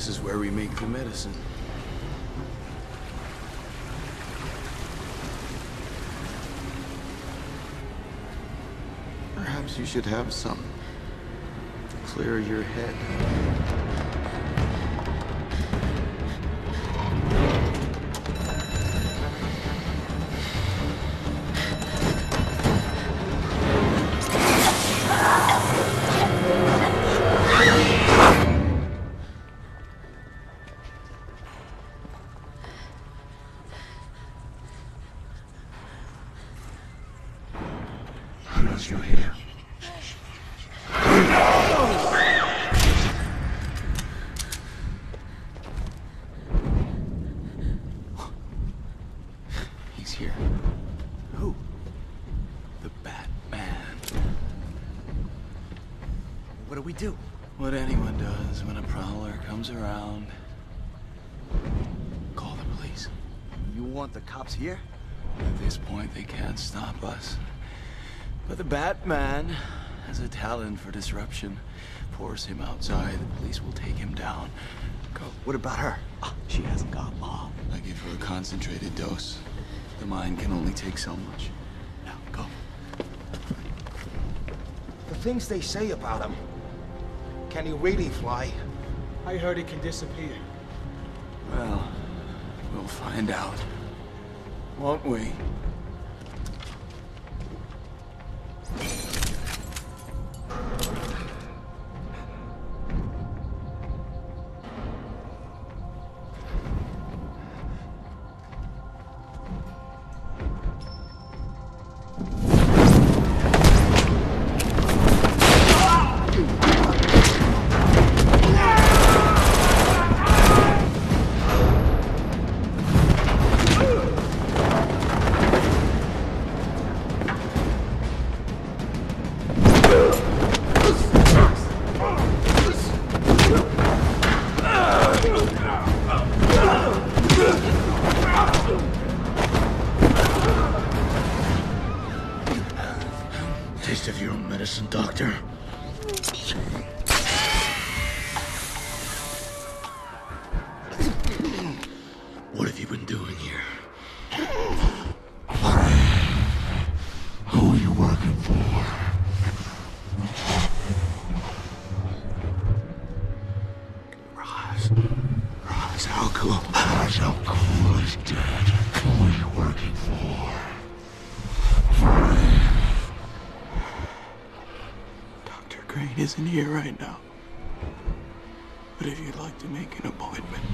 This is where we make the medicine. Perhaps you should have some to clear your head. Your hair? He's here. Who? The Batman. What do we do? What anyone does when a prowler comes around. Call the police. You want the cops here? At this point, they can't stop us. But the Batman has a talent for disruption. Force him outside, the police will take him down. Go. What about her? Ah, she hasn't got long. I give her a concentrated dose. The mind can only take so much. Now, go. The things they say about him. Can he really fly? I heard he can disappear. Well, we'll find out. Won't we? Taste of your own medicine, Doctor. What have you been doing here? Who are you working for? Ra's. Ra's al Ghul. Ra's al is dead. Who are you working for? Crane isn't here right now. But if you'd like to make an appointment.